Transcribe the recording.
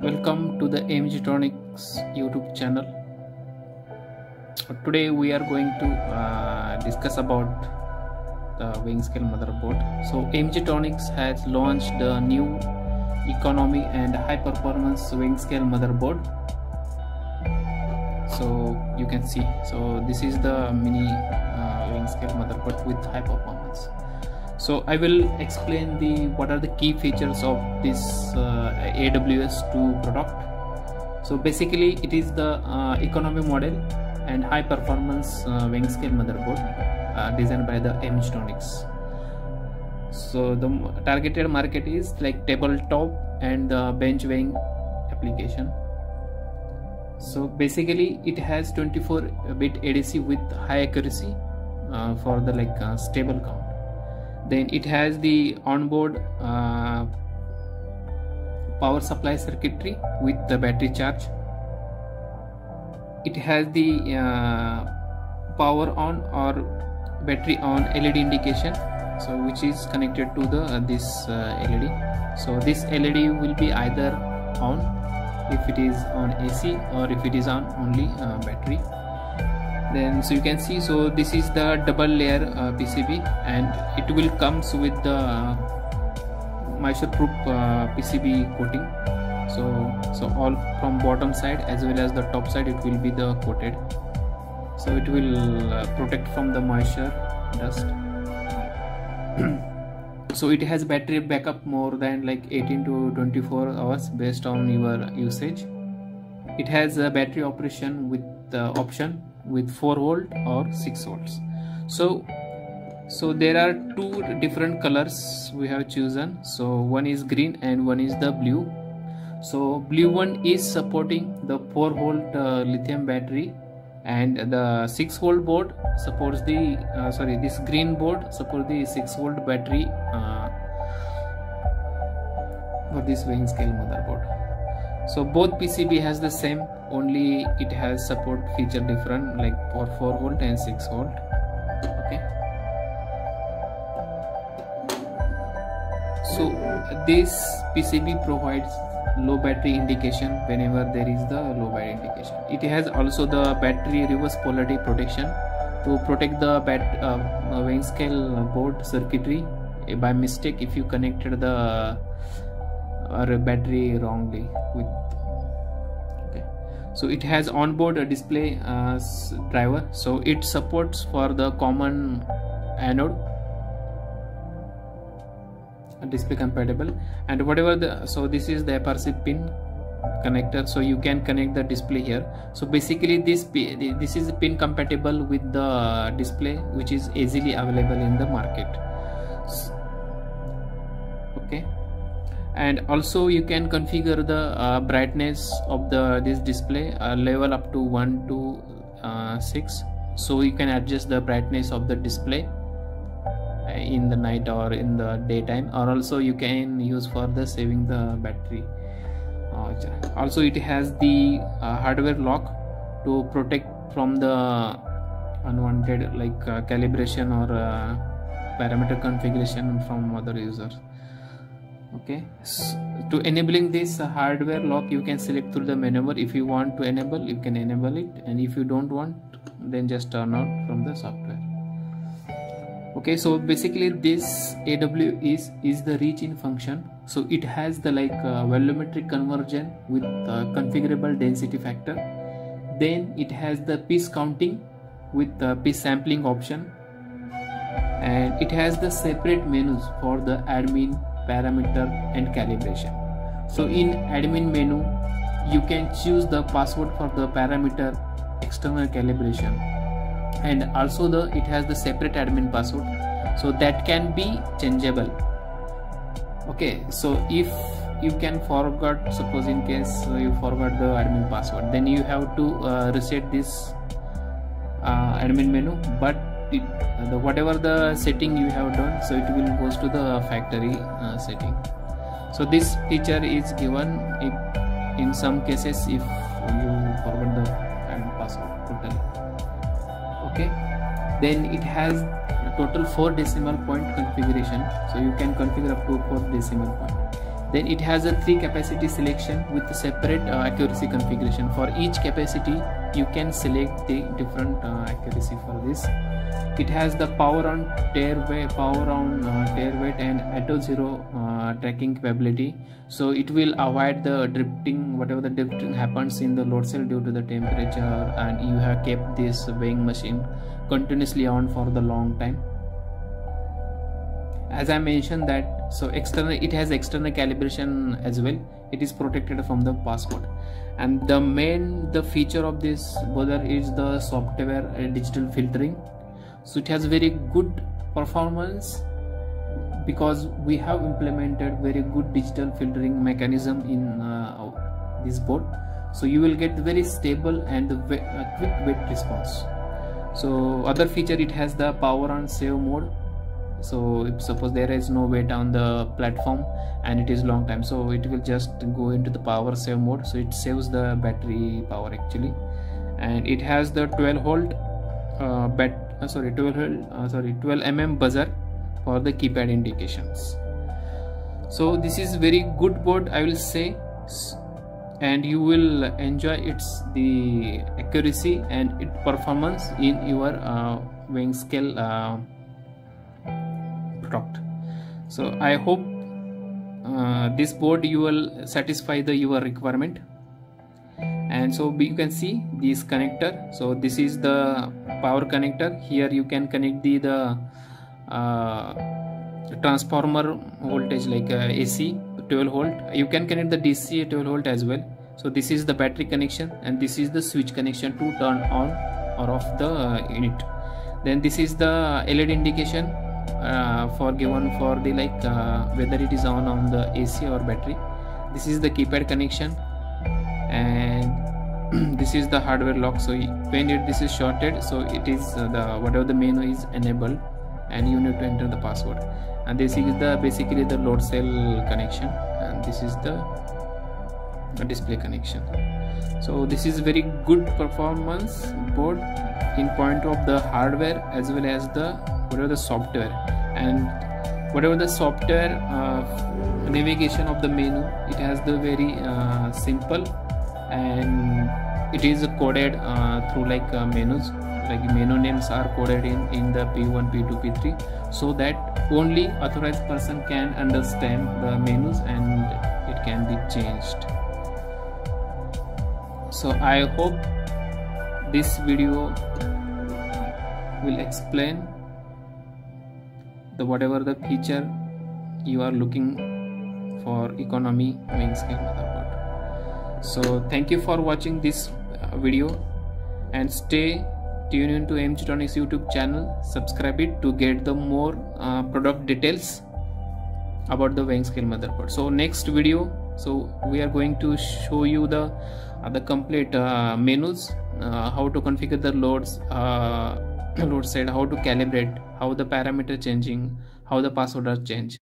Welcome to the Amgtronix YouTube channel. Today we are going to uh, discuss about the weighing scale motherboard. So Amgtronix has launched the new economy and high performance weighing scale motherboard. So you can see. So this is the mini uh, weighing scale motherboard with high performance so i will explain the what are the key features of this uh, aws2 product. So basically it is the uh, economy model and high performance uh, weighing scale motherboard uh, designed by the AMG so the targeted market is like tabletop and the bench weighing application. So basically it has 24 bit adc with high accuracy uh, for the like uh, stable count then it has the onboard uh, power supply circuitry with the battery charge. It has the uh, power on or battery on led indication so which is connected to the uh, this led so this led will be either on if it is on ac or if it is on only uh, battery then so you can see so this is the double layer uh, PCB and it will comes with the uh, moisture proof uh, PCB coating. So so all from bottom side as well as the top side it will be the coated. So it will uh, protect from the moisture dust. So it has battery backup more than like 18 to 24 hours based on your usage. It has a battery operation with the option with 4 volt or 6 volts. So so there are two different colors we have chosen. So one is green and one is the blue. So blue one is supporting the 4 volt uh, lithium battery and the 6 volt board supports the uh, sorry this green board supports the 6 volt battery uh, for this weighing scale motherboard so both pcb has the same only it has support feature different like for 4 volt and 6 volt okay? So this pcb provides low battery indication whenever there is the low battery indication. It has also the battery reverse polarity protection to protect the bat uh, weighing scale board circuitry. By mistake if you connected the or a battery wrongly with okay. So it has onboard a display uh, driver. So it supports for the common anode. Display compatible. And whatever the so this is the FRC pin connector. So you can connect the display here. So basically this this is pin compatible with the display which is easily available in the market. Okay and also you can configure the uh, brightness of the this display uh, level up to 1 to uh, 6 so you can adjust the brightness of the display uh, in the night or in the daytime. Or also you can use for the saving the battery. Uh, also it has the uh, hardware lock to protect from the unwanted like calibration or parameter configuration from other users okay? So to enabling this hardware lock you can select through the menu bar if you want to enable you can enable it. And if you don't want then just turn out from the software. Okay? So basically this aw is is the reach in function. So it has the like uh, volumetric conversion with uh, configurable density factor. Then it has the piece counting with the piece sampling option. And it has the separate menus for the admin parameter and calibration. So in admin menu you can choose the password for the parameter external calibration. And also the it has the separate admin password. So that can be changeable. Okay so if you can forget suppose in case you forgot the admin password then you have to uh, reset this uh, admin menu. But it, the whatever the setting you have done so it will goes to the factory uh, setting. So this feature is given if in some cases if you forget the admin password totally. Okay? Then it has a total 4 decimal point configuration so you can configure up to 4 decimal point. Then it has a three capacity selection with separate uh, accuracy configuration. For each capacity you can select the different uh, accuracy for this it has the power on weight power on uh, tare weight and auto zero uh, tracking capability. So it will avoid the drifting whatever the drifting happens in the load cell due to the temperature and you have kept this weighing machine continuously on for the long time. As i mentioned that so external it has external calibration as well. It is protected from the password and the main the feature of this buzzer is the software digital filtering so it has very good performance because we have implemented very good digital filtering mechanism in uh, this board. So you will get very stable and quick weight response. So other feature it has the power on save mode. So if suppose there is no weight on the platform and it is long time so it will just go into the power save mode. So it saves the battery power actually. And it has the 12 volt uh, bat uh, sorry 12 uh, sorry 12 mm buzzer for the keypad indications. So this is very good board i will say and you will enjoy its the accuracy and its performance in your uh, weighing scale uh, product. So i hope uh, this board you will satisfy the your requirement and so you can see this connector. So this is the power connector. Here you can connect the the uh, transformer voltage like uh, AC 12 volt. You can connect the DC 12 volt as well. So this is the battery connection and this is the switch connection to turn on or off the uh, unit. Then this is the LED indication uh, for given for the like uh, whether it is on on the AC or battery. This is the keypad connection and this is the hardware lock so when it this is shorted so it is uh, the whatever the menu is enabled and you need to enter the password. And this is the basically the load cell connection and this is the display connection. So this is very good performance board in point of the hardware as well as the whatever the software. And whatever the software uh, navigation of the menu it has the very uh, simple and it is coded uh, through like uh, menus. Like menu names are coded in in the p1 p2 p3 so that only authorized person can understand the menus and it can be changed. So i hope this video will explain the whatever the feature you are looking for economy motherboard so thank you for watching this uh, video and stay tuned into mgtronics youtube channel. Subscribe it to get the more uh, product details about the weighing scale motherboard. So next video so we are going to show you the uh, the complete uh, menus uh, how to configure the loads uh, load side how to calibrate how the parameter changing how the password are changed